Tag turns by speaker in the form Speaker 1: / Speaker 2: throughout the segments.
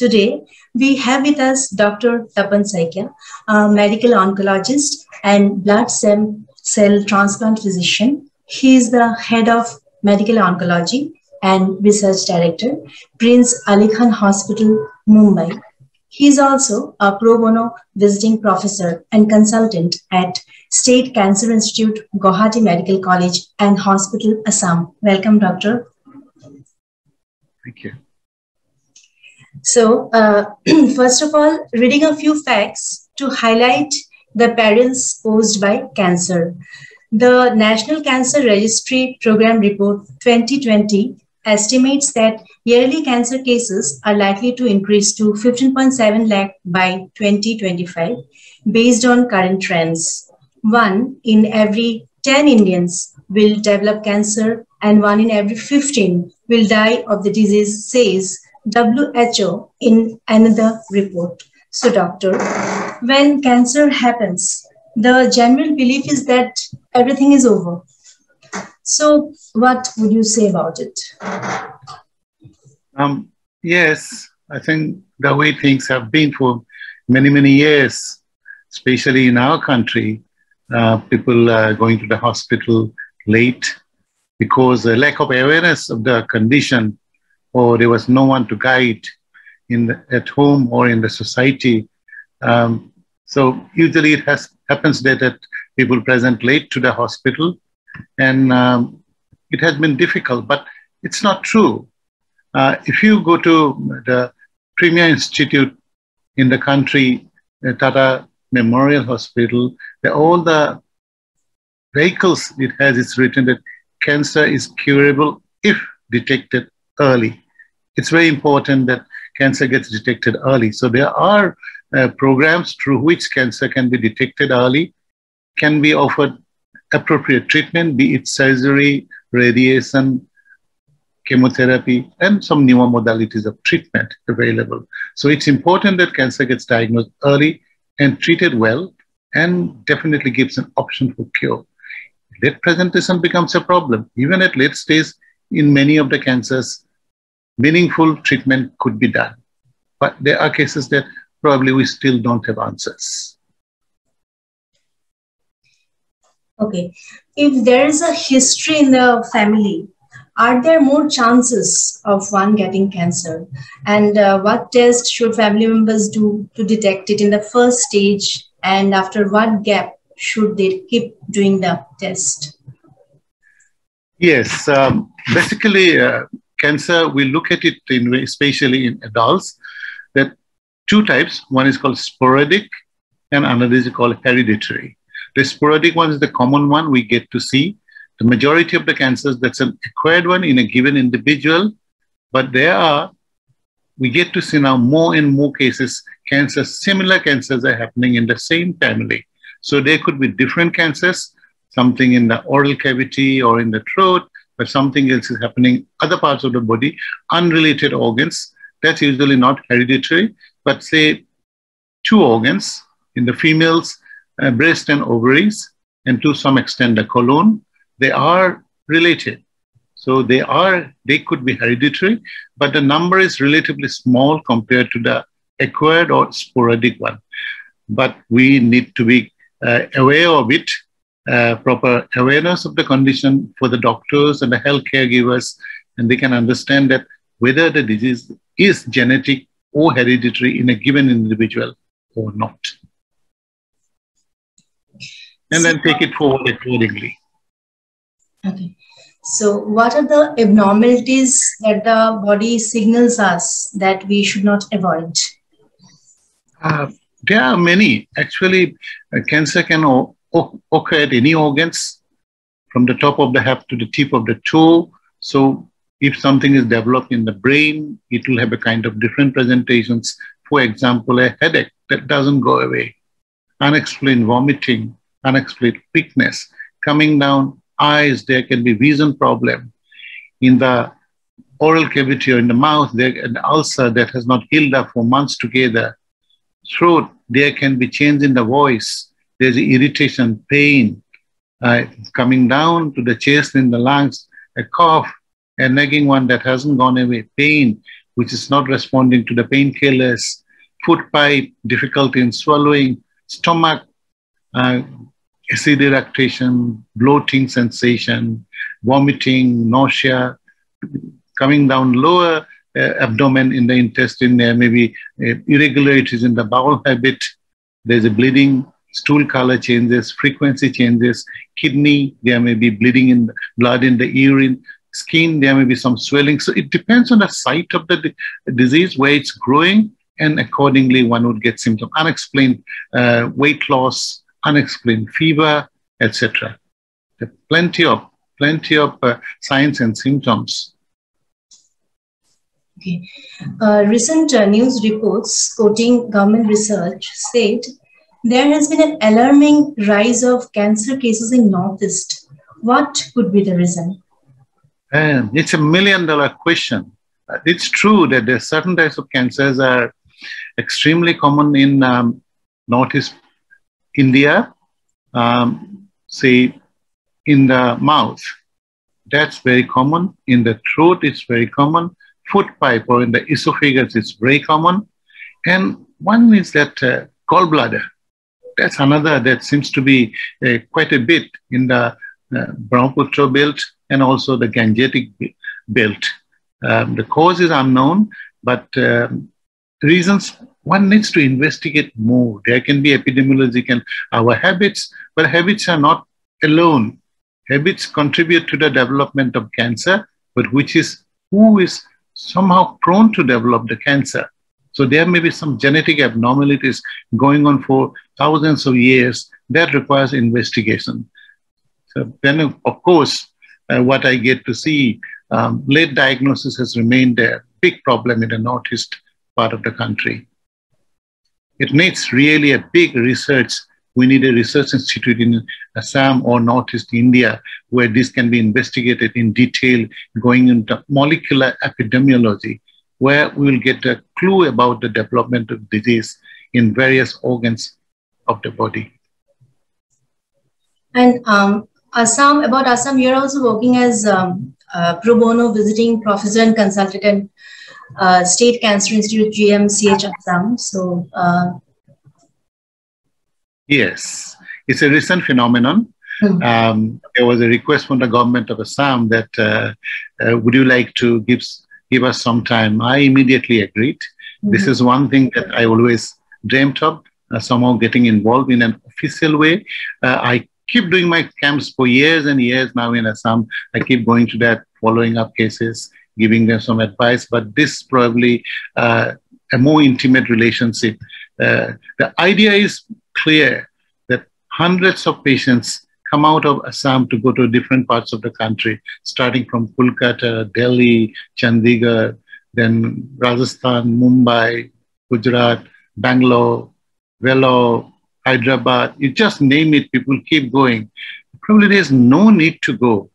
Speaker 1: Today, we have with us Dr. Tapan Saikia, a medical oncologist and blood cell transplant physician. He is the head of medical oncology and research director, Prince Ali Khan Hospital, Mumbai. He is also a pro bono visiting professor and consultant at State Cancer Institute, Guwahati Medical College and Hospital, Assam. Welcome, doctor.
Speaker 2: Thank you.
Speaker 1: So, uh, first of all, reading a few facts to highlight the perils posed by cancer. The National Cancer Registry Program Report 2020 estimates that yearly cancer cases are likely to increase to 15.7 lakh by 2025 based on current trends. One in every 10 Indians will develop cancer and one in every 15 will die of the disease, says WHO in another report. So, doctor, when cancer happens, the general belief is that everything is over. So, what would you say about it?
Speaker 2: Um, yes, I think the way things have been for many, many years, especially in our country, uh, people are going to the hospital late because the lack of awareness of the condition or there was no one to guide in the, at home or in the society. Um, so usually it has happens that, that people present late to the hospital, and um, it has been difficult. But it's not true. Uh, if you go to the premier institute in the country, uh, Tata Memorial Hospital, the, all the vehicles it has, it's written that cancer is curable if detected early. It's very important that cancer gets detected early. So there are uh, programs through which cancer can be detected early, can be offered appropriate treatment, be it surgery, radiation, chemotherapy, and some newer modalities of treatment available. So it's important that cancer gets diagnosed early and treated well and definitely gives an option for cure. Late presentation becomes a problem. Even at late stage, in many of the cancers, meaningful treatment could be done. But there are cases that probably we still don't have answers.
Speaker 1: Okay. If there is a history in the family, are there more chances of one getting cancer? And uh, what test should family members do to detect it in the first stage? And after what gap should they keep doing the test?
Speaker 2: Yes, um, basically, uh, cancer, we look at it in, especially in adults, that two types. One is called sporadic and another is called hereditary. The sporadic one is the common one we get to see. The majority of the cancers, that's an acquired one in a given individual, but there are, we get to see now more and more cases, cancers, similar cancers are happening in the same family. So there could be different cancers, something in the oral cavity or in the throat, but something else is happening other parts of the body, unrelated organs. That's usually not hereditary, but say two organs in the females, uh, breast and ovaries, and to some extent the colon, they are related. So they are, they could be hereditary, but the number is relatively small compared to the acquired or sporadic one. But we need to be uh, aware of it, uh, proper awareness of the condition for the doctors and the health caregivers, and they can understand that whether the disease is genetic or hereditary in a given individual or not. And then take it forward accordingly.
Speaker 1: Okay. So, what are the abnormalities that the body signals us that we should not avoid?
Speaker 2: Uh, there are many. Actually, uh, cancer can occur at any organs, from the top of the head to the tip of the toe. So, if something is developed in the brain, it will have a kind of different presentations. For example, a headache that doesn't go away, unexplained vomiting, unexplained weakness, coming down eyes, there can be vision problem. In the oral cavity or in the mouth, there an ulcer that has not healed up for months together. Throat, there can be change in the voice. There's irritation, pain, uh, coming down to the chest and the lungs, a cough, a nagging one that hasn't gone away, pain, which is not responding to the painkillers, food pipe, difficulty in swallowing, stomach, uh, acid irritation, bloating sensation, vomiting, nausea, coming down lower uh, abdomen in the intestine, there may be uh, irregularities in the bowel habit, there's a bleeding, stool color changes, frequency changes, kidney, there may be bleeding in blood in the urine, skin, there may be some swelling. So it depends on the site of the disease, where it's growing, and accordingly one would get symptoms. Unexplained uh, weight loss, unexplained fever, etc. Plenty of plenty of uh, signs and symptoms.
Speaker 1: Okay. Uh, recent uh, news reports quoting government research state there has been an alarming rise of cancer cases in Northeast. What could be the reason?
Speaker 2: It's a million dollar question. It's true that there are certain types of cancers are extremely common in um, Northeast India, um, say in the mouth. That's very common. In the throat, it's very common. Food pipe or in the esophagus, it's very common. And one is that uh, gallbladder that's another that seems to be uh, quite a bit in the uh, Brahmaputra belt and also the Gangetic belt. Um, the cause is unknown, but um, reasons one needs to investigate more. There can be epidemiological our habits, but habits are not alone. Habits contribute to the development of cancer, but which is who is somehow prone to develop the cancer. So there may be some genetic abnormalities going on for thousands of years that requires investigation. So then, of course, uh, what I get to see, um, late diagnosis has remained a big problem in the northeast part of the country. It needs really a big research. We need a research institute in Assam or Northeast India where this can be investigated in detail, going into molecular epidemiology, where we will get a clue about the development of disease in various organs of the body.
Speaker 1: And um, Assam, about Assam, you're also working as um, uh, pro bono visiting professor and consultant at uh, State Cancer Institute, GMCH Assam. So, uh,
Speaker 2: yes, it's a recent phenomenon. Mm-hmm. Um, there was a request from the government of Assam that uh, uh, would you like to give give us some time. I immediately agreed. Mm-hmm. This is one thing that I always dreamt of, uh, somehow getting involved in an official way. Uh, I keep doing my camps for years and years now in Assam. I keep going to that, following up cases, giving them some advice, but this probably uh, a more intimate relationship. Uh, the idea is clear that hundreds of patients come out of Assam to go to different parts of the country, starting from Kolkata, Delhi, Chandigarh, then Rajasthan, Mumbai, Gujarat, Bangalore, Vellore, Hyderabad. You just name it, people keep going. Probably there's no need to go.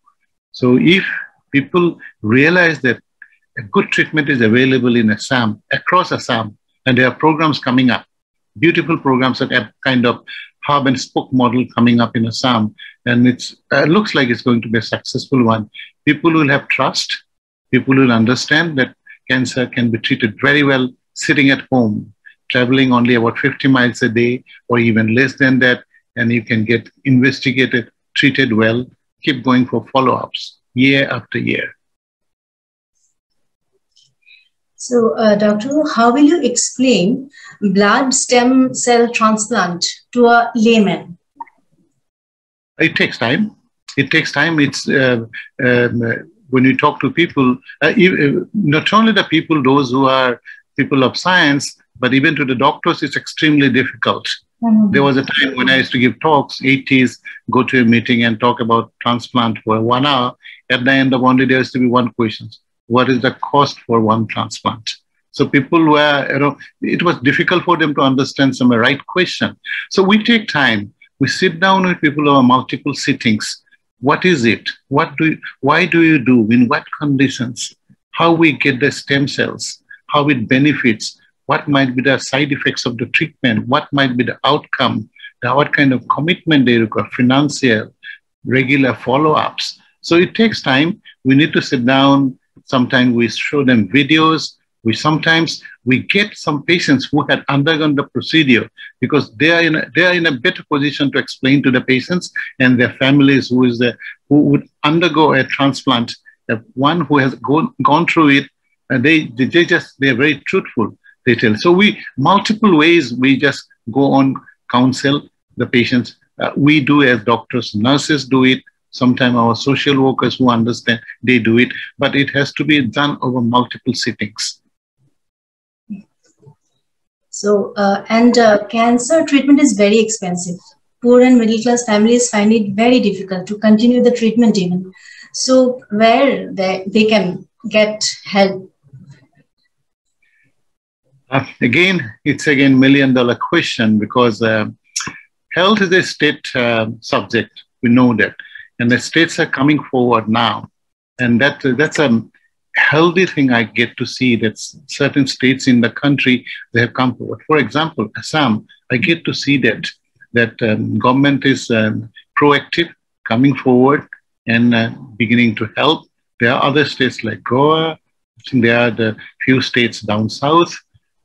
Speaker 2: So if people realize that a good treatment is available in Assam, across Assam, and there are programs coming up, beautiful programs that have kind of hub and spoke model coming up in Assam, and it uh, looks like it's going to be a successful one. People will have trust. People will understand that cancer can be treated very well sitting at home, traveling only about 50 miles a day or even less than that, and you can get investigated, treated well, keep going for follow-ups year after year.
Speaker 1: So, uh, Doctor, how will you explain blood stem cell transplant to a layman?
Speaker 2: It takes time. It takes time. It's uh, um, when you talk to people, uh, not only the people, those who are people of science, but even to the doctors, it's extremely difficult. Mm-hmm. There was a time when I used to give talks, 80s, go to a meeting and talk about transplant for one hour. At the end of one day, there used to be one question what is the cost for one transplant? So people were, you know, it was difficult for them to understand some right question. So we take time. We sit down with people over multiple sittings. What is it? What do you, why do you do? In what conditions? How we get the stem cells? How it benefits? What might be the side effects of the treatment? What might be the outcome? what kind of commitment they require, financial, regular follow-ups. So it takes time. We need to sit down, Sometimes we show them videos. we sometimes we get some patients who had undergone the procedure because they are in a, they are in a better position to explain to the patients and their families who is the, who would undergo a transplant. the one who has gone, gone through it, and they, they just they're very truthful. They tell. So we multiple ways we just go on counsel the patients. Uh, we do as doctors, nurses do it. Sometimes our social workers who understand, they do it, but it has to be done over multiple sittings.
Speaker 1: So, uh, and uh, cancer treatment is very expensive. Poor and middle class families find it very difficult to continue the treatment even. So, where they, they can get help?
Speaker 2: Uh, again, it's again million dollar question because uh, health is a state uh, subject. We know that, and the states are coming forward now, and that that's a healthy thing I get to see that certain states in the country they have come forward. For example, Assam, I get to see that that um, government is um, proactive, coming forward and uh, beginning to help. There are other states like Goa. I think there are the few states down south,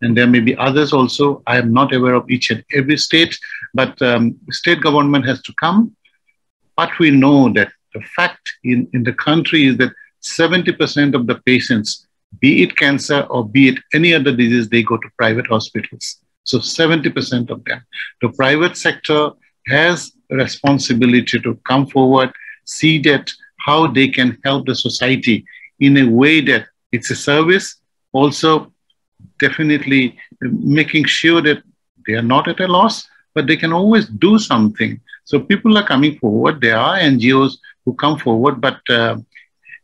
Speaker 2: and there may be others also. I am not aware of each and every state, but um, state government has to come. But we know that the fact in, in the country is that 70% of the patients, be it cancer or be it any other disease, they go to private hospitals. So 70% of them. The private sector has a responsibility to come forward, see that how they can help the society in a way that it's a service, also definitely making sure that they are not at a loss, but they can always do something. So people are coming forward. There are NGOs who come forward, but uh,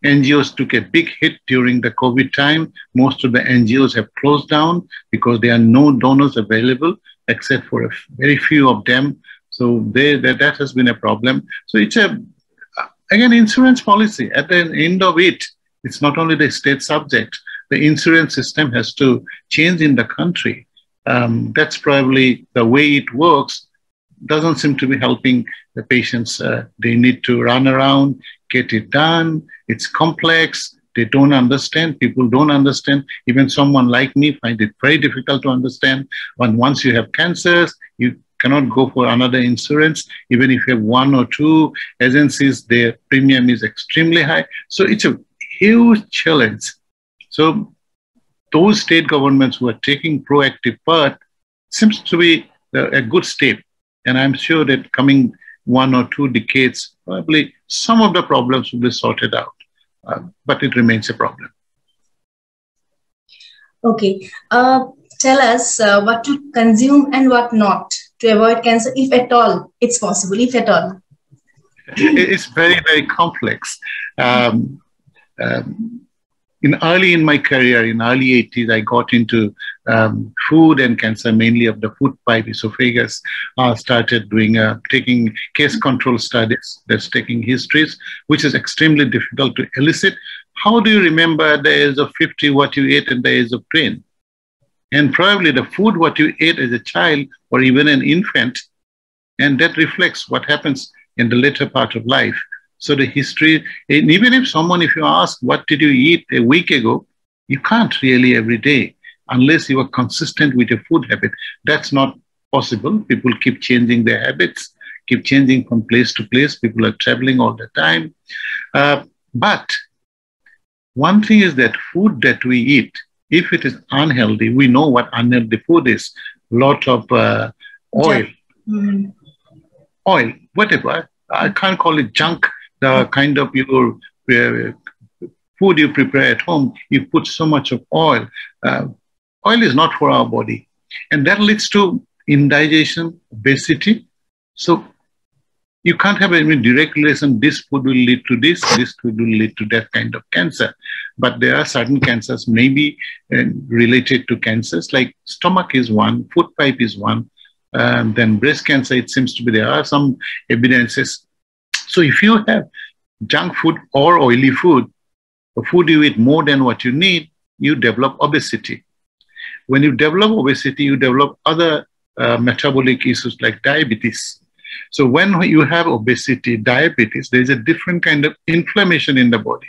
Speaker 2: NGOs took a big hit during the COVID time. Most of the NGOs have closed down because there are no donors available except for a very few of them. So they, that, that has been a problem. So it's a, again, insurance policy. At the end of it, it's not only the state subject, the insurance system has to change in the country. Um, that's probably the way it works doesn't seem to be helping the patients. Uh, they need to run around, get it done. It's complex. They don't understand. People don't understand. Even someone like me find it very difficult to understand. When once you have cancers, you cannot go for another insurance. Even if you have one or two agencies, their premium is extremely high. So it's a huge challenge. So those state governments who are taking proactive part seems to be a good step. And I'm sure that coming one or two decades, probably some of the problems will be sorted out, uh, but it remains a problem.
Speaker 1: Okay. Uh, tell us uh, what to consume and what not to avoid cancer, if at all it's possible, if at all.
Speaker 2: It's very, very complex. Um, um, in early in my career, in early 80s, I got into um, food and cancer, mainly of the food pipe esophagus. Uh, started doing uh, taking case control studies, that's taking histories, which is extremely difficult to elicit. How do you remember the age of 50 what you ate at the age of 10? And probably the food what you ate as a child or even an infant, and that reflects what happens in the later part of life. So the history, and even if someone, if you ask, what did you eat a week ago, you can't really every day unless you are consistent with your food habit. That's not possible. People keep changing their habits, keep changing from place to place. People are traveling all the time. Uh, but one thing is that food that we eat, if it is unhealthy, we know what unhealthy food is. Lot of uh, oil, mm. oil, whatever. I can't call it junk the kind of your uh, food you prepare at home, you put so much of oil. Uh, oil is not for our body. And that leads to indigestion, obesity. So you can't have any direct relation. This food will lead to this, this food will lead to that kind of cancer. But there are certain cancers maybe uh, related to cancers, like stomach is one, food pipe is one. Um, then breast cancer, it seems to be there are some evidences so if you have junk food or oily food, or food you eat more than what you need, you develop obesity. When you develop obesity, you develop other uh, metabolic issues like diabetes. So when you have obesity, diabetes, there's a different kind of inflammation in the body,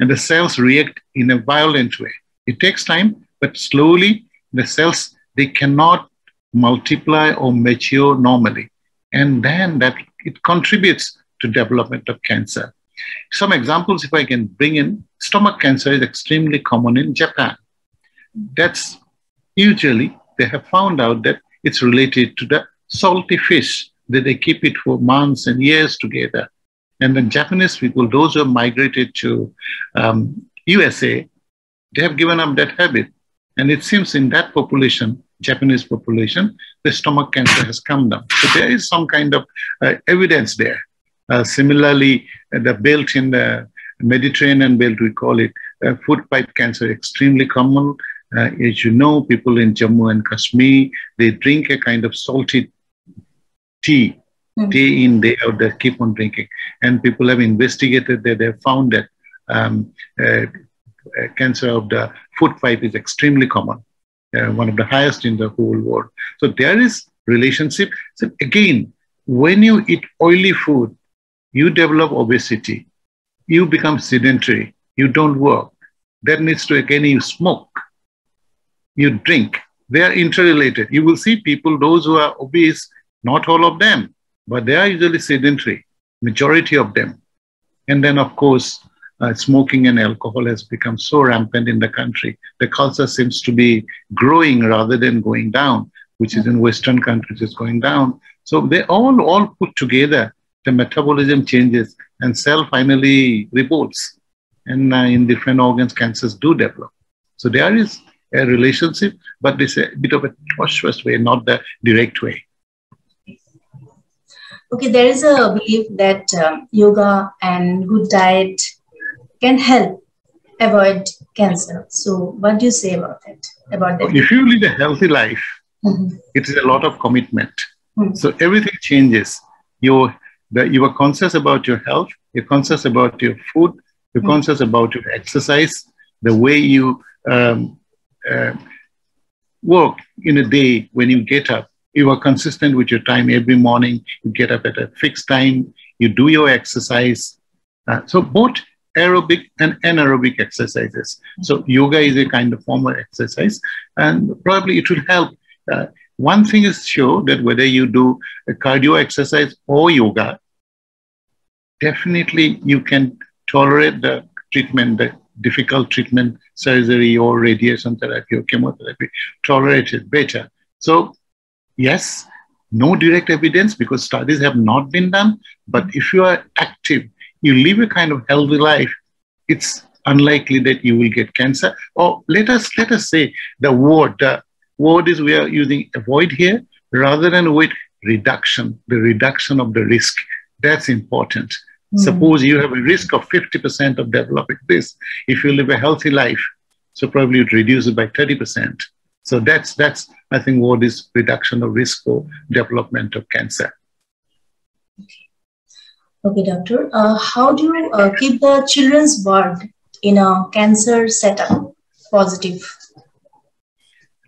Speaker 2: and the cells react in a violent way. It takes time, but slowly the cells, they cannot multiply or mature normally. And then that it contributes to development of cancer. Some examples, if I can bring in, stomach cancer is extremely common in Japan. That's usually they have found out that it's related to the salty fish that they keep it for months and years together. And the Japanese people, those who have migrated to um, USA, they have given up that habit. And it seems in that population, Japanese population, the stomach cancer has come down. So there is some kind of uh, evidence there. Uh, similarly, uh, the belt in the Mediterranean belt, we call it uh, food pipe cancer, extremely common. Uh, as you know, people in Jammu and Kashmir, they drink a kind of salty tea mm. day in, day out, they keep on drinking. And people have investigated that, they have found that um, uh, cancer of the food pipe is extremely common, uh, one of the highest in the whole world. So there is relationship. So again, when you eat oily food, you develop obesity, you become sedentary, you don't work. That needs to again you smoke, you drink. They are interrelated. You will see people, those who are obese, not all of them, but they are usually sedentary, majority of them. And then, of course, uh, smoking and alcohol has become so rampant in the country. The culture seems to be growing rather than going down, which is in Western countries is going down. So they all all put together. The metabolism changes, and cell finally revolts, and uh, in different organs, cancers do develop. So there is a relationship, but it's a bit of a tortuous way, not the direct way.
Speaker 1: Okay, there is a belief that um, yoga and good diet can help avoid cancer. So, what do you say about that? About that?
Speaker 2: If you lead a healthy life, mm-hmm. it is a lot of commitment. Mm-hmm. So everything changes. You that you are conscious about your health. You're conscious about your food. You're mm-hmm. conscious about your exercise. The way you um, uh, work in a day when you get up. You are consistent with your time every morning. You get up at a fixed time. You do your exercise. Uh, so both aerobic and anaerobic exercises. So yoga is a kind of form of exercise, and probably it will help. Uh, one thing is sure that whether you do a cardio exercise or yoga, definitely you can tolerate the treatment, the difficult treatment, surgery or radiation therapy or chemotherapy, tolerate it better. So, yes, no direct evidence because studies have not been done. But mm-hmm. if you are active, you live a kind of healthy life, it's unlikely that you will get cancer. Or let us let us say the word the word is we are using avoid here rather than with reduction, the reduction of the risk. That's important. Mm. Suppose you have a risk of 50% of developing this. If you live a healthy life, so probably you'd reduce it by 30%. So that's that's I think what is reduction of risk for development of cancer.
Speaker 1: Okay, okay doctor. Uh, how do you uh, keep the children's ward in a cancer setup positive?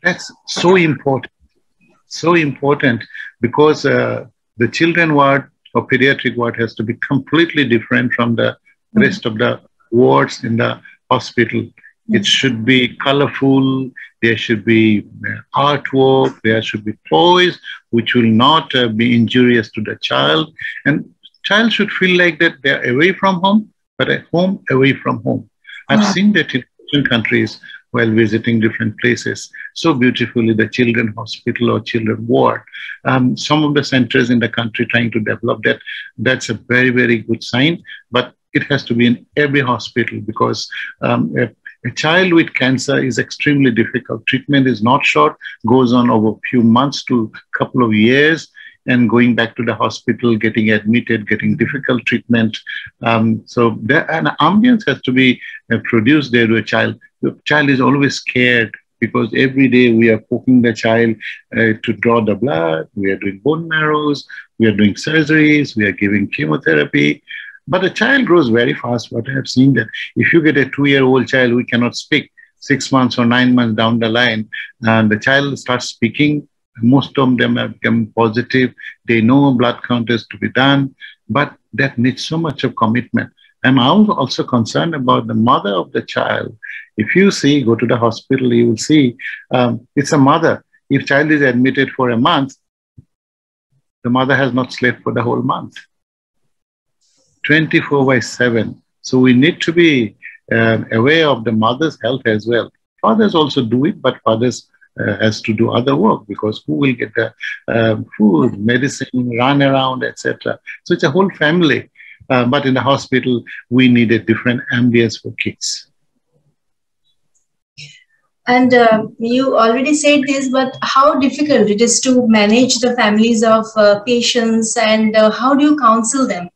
Speaker 2: That's so important. So important because uh, the children ward or pediatric ward has to be completely different from the mm-hmm. rest of the wards in the hospital. Mm-hmm. It should be colorful. There should be uh, artwork. There should be toys which will not uh, be injurious to the child. And child should feel like that they're away from home, but at home, away from home. I've yeah. seen that in countries while visiting different places. So beautifully, the children hospital or children ward. Um, some of the centers in the country trying to develop that. That's a very, very good sign. But it has to be in every hospital because um, a, a child with cancer is extremely difficult. Treatment is not short, goes on over a few months to a couple of years and going back to the hospital, getting admitted, getting difficult treatment. Um, so there, an ambience has to be uh, produced there to a child. The child is always scared because every day we are poking the child uh, to draw the blood, we are doing bone marrows, we are doing surgeries, we are giving chemotherapy. But the child grows very fast. What I have seen that if you get a two-year-old child we cannot speak, six months or nine months down the line, and the child starts speaking, most of them have become positive. They know blood count is to be done, but that needs so much of commitment. And I'm also concerned about the mother of the child. If you see, go to the hospital, you will see um, it's a mother. If child is admitted for a month, the mother has not slept for the whole month. 24 by 7. So we need to be uh, aware of the mother's health as well. Fathers also do it, but fathers has to do other work because who will get the um, food, medicine, run around, etc. So it's a whole family. Uh, but in the hospital, we need a different ambience for kids.
Speaker 1: And uh, you already said this, but how difficult it is to manage the families of uh, patients and uh, how do you counsel them?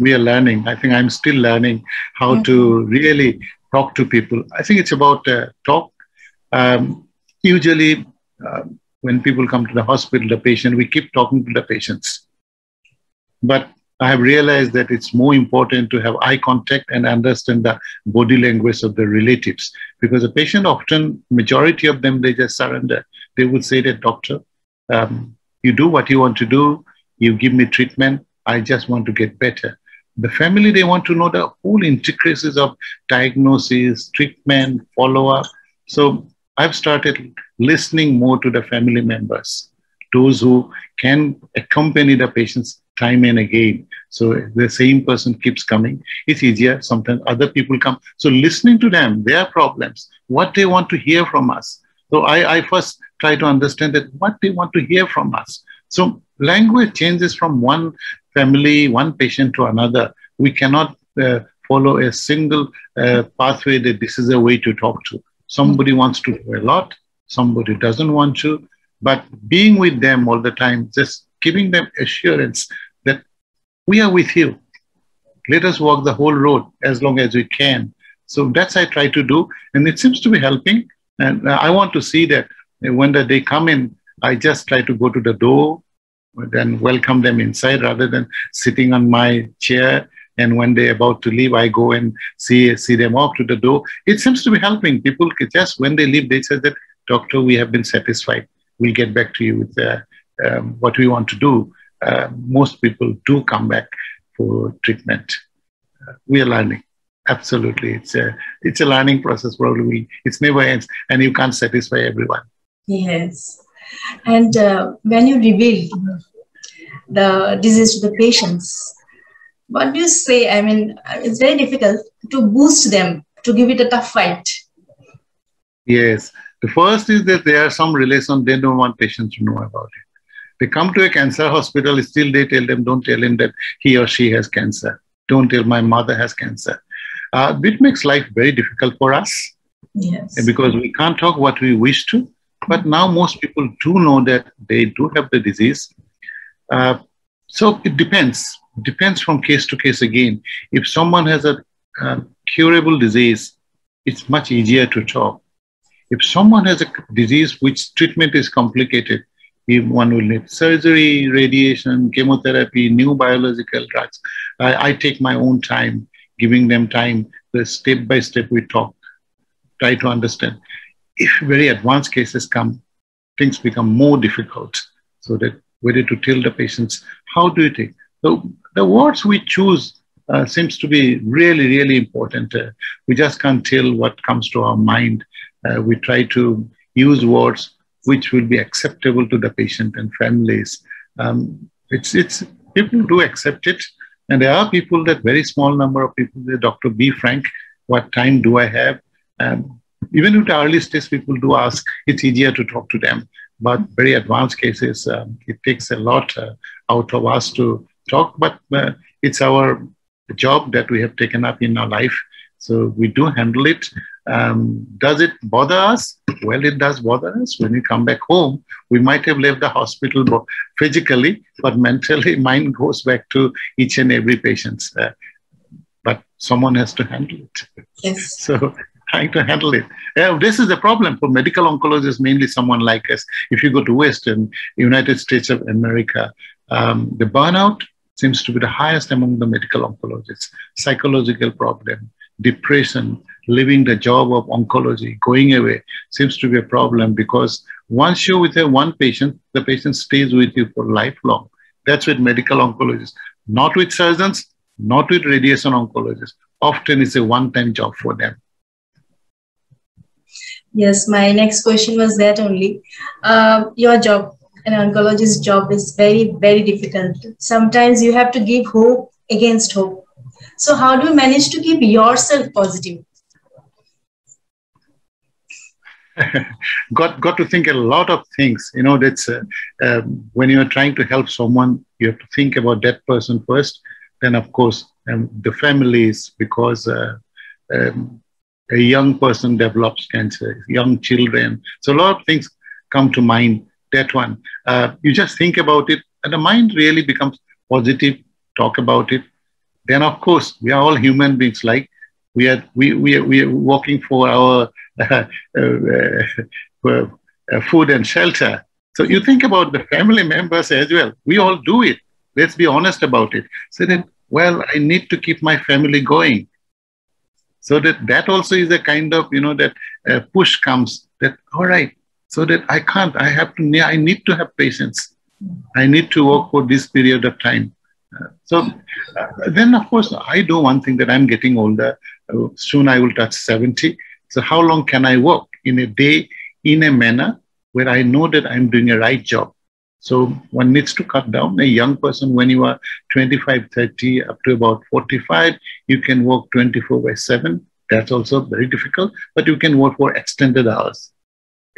Speaker 2: We are learning. I think I'm still learning how mm-hmm. to really talk to people. I think it's about uh, talk. Um, usually, um, when people come to the hospital, the patient, we keep talking to the patients. But I have realized that it's more important to have eye contact and understand the body language of the relatives because the patient often, majority of them, they just surrender. They would say that, doctor, um, you do what you want to do, you give me treatment, I just want to get better. The family, they want to know the whole intricacies of diagnosis, treatment, follow up. So I've started listening more to the family members, those who can accompany the patients time and again. So the same person keeps coming. It's easier. Sometimes other people come. So listening to them, their problems, what they want to hear from us. So I, I first try to understand that what they want to hear from us. So language changes from one family, one patient to another. We cannot uh, follow a single uh, pathway that this is a way to talk to. Somebody wants to do a lot, somebody doesn't want to. But being with them all the time, just giving them assurance that we are with you. Let us walk the whole road as long as we can. So that's I try to do, and it seems to be helping. And uh, I want to see that when they come in, I just try to go to the door, then welcome them inside rather than sitting on my chair. And when they're about to leave, I go and see see them off to the door. It seems to be helping. People just when they leave, they say that, doctor, we have been satisfied. We'll get back to you with uh, um, what we want to do. Uh, most people do come back for treatment. Uh, we are learning. Absolutely, it's a it's a learning process. Probably it's never ends, and you can't satisfy everyone.
Speaker 1: Yes, and uh, when you reveal the disease to the patients, what do you say? I mean, it's very difficult to boost them to give it a tough fight.
Speaker 2: Yes, the first is that there are some relations they don't want patients to know about it. They come to a cancer hospital, still they tell them, don't tell him that he or she has cancer. Don't tell my mother has cancer. Uh, it makes life very difficult for us.
Speaker 1: Yes.
Speaker 2: Because we can't talk what we wish to. But now most people do know that they do have the disease. Uh, so it depends. Depends from case to case again. If someone has a uh, curable disease, it's much easier to talk. If someone has a disease which treatment is complicated, one will need surgery, radiation, chemotherapy, new biological drugs. I, I take my own time, giving them time. The step by step we talk, try to understand. If very advanced cases come, things become more difficult. So that whether to tell the patients, how do you take? So the words we choose uh, seems to be really, really important. Uh, we just can't tell what comes to our mind. Uh, we try to use words which will be acceptable to the patient and families. Um, it's, it's, people do accept it. And there are people that very small number of people, the doctor, be frank, what time do I have? Um, even the early stage, people do ask, it's easier to talk to them. But very advanced cases, um, it takes a lot uh, out of us to talk. But uh, it's our job that we have taken up in our life. So we do handle it. Um, does it bother us? Well, it does bother us. When we come back home, we might have left the hospital physically, but mentally, mind goes back to each and every patient. Uh, but someone has to handle it.
Speaker 1: Yes.
Speaker 2: So trying to handle it. This is the problem for medical oncologists, mainly someone like us. If you go to Western United States of America, um, the burnout seems to be the highest among the medical oncologists. Psychological problem, depression, leaving the job of oncology, going away seems to be a problem because once you're with a one patient, the patient stays with you for lifelong. That's with medical oncologists, not with surgeons. not with radiation oncologists. Often it's a one-time job for them.
Speaker 1: Yes, my next question was that only. Uh, your job, an oncologist's job is very, very difficult. Sometimes you have to give hope against hope. So how do you manage to keep yourself positive?
Speaker 2: got got to think a lot of things. You know, that's uh, um, when you are trying to help someone, you have to think about that person first. Then, of course, um, the families, because uh, um, a young person develops cancer, young children. So a lot of things come to mind. That one, uh, you just think about it, and the mind really becomes positive. Talk about it. Then, of course, we are all human beings. Like we are, we we are, we are working for our uh, uh, food and shelter. So you think about the family members as well. We all do it. Let's be honest about it. So that, well, I need to keep my family going. So that that also is a kind of, you know, that uh, push comes that, all right, so that I can't, I have to, I need to have patience. I need to work for this period of time. Uh, so uh, then, of course, I do one thing that I'm getting older. Uh, soon I will touch 70. So how long can I work in a day in a manner where I know that I'm doing a right job? So one needs to cut down. A young person, when you are 25, 30, up to about 45, you can work 24 by 7. That's also very difficult, but you can work for extended hours.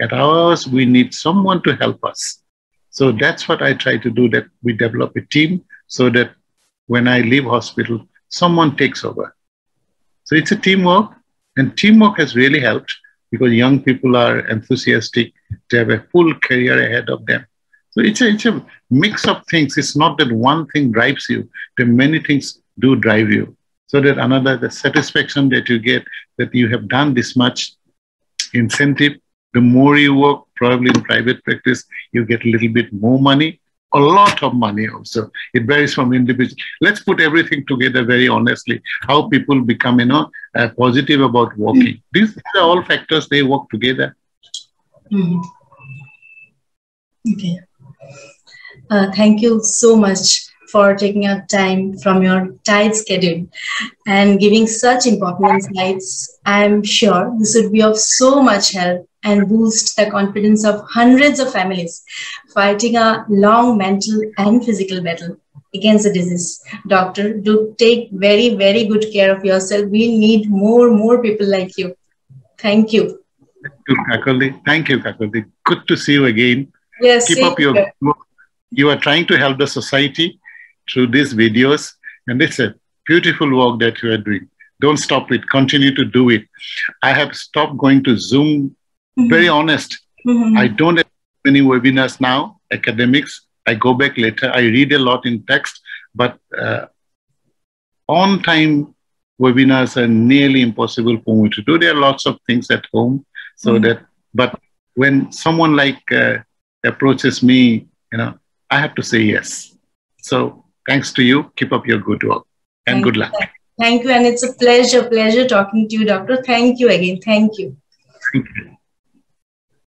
Speaker 2: At ours, we need someone to help us. So that's what I try to do, that we develop a team so that when I leave hospital, someone takes over. So it's a teamwork, and teamwork has really helped because young people are enthusiastic. They have a full career ahead of them. So it's a, it's a mix of things. It's not that one thing drives you. The many things do drive you. So that another, the satisfaction that you get that you have done this much incentive, the more you work, probably in private practice, you get a little bit more money, a lot of money also. It varies from individual. Let's put everything together very honestly. How people become, you know, uh, positive about working. Mm. These, are all factors. They work together.
Speaker 1: Mm. Okay. Uh, thank you so much for taking out time from your tight schedule and giving such important insights. I'm sure this would be of so much help and boost the confidence of hundreds of families fighting a long mental and physical battle against the disease. Doctor, do take very, very good care of yourself. We need more, more people like you. Thank you.
Speaker 2: Thank you, Kakoli. Thank you, Kakoli. Good to see you again.
Speaker 1: Yes.
Speaker 2: Keep up your work. You are trying to help the society through these videos, and it's a beautiful work that you are doing. Don't stop it. Continue to do it. I have stopped going to Zoom. Mm-hmm. Very honest. Mm-hmm. I don't have many webinars now, academics. I go back later. I read a lot in text, but uh, on time webinars are nearly impossible for me to do. There are lots of things at home, so mm-hmm. that. But when someone like uh, approaches me, you know, I have to say yes. So thanks to you. Keep up your good work and
Speaker 1: Thank
Speaker 2: good luck.
Speaker 1: Thank you. And it's a pleasure, pleasure talking to you, doctor. Thank you again. Thank you.
Speaker 2: Thank you.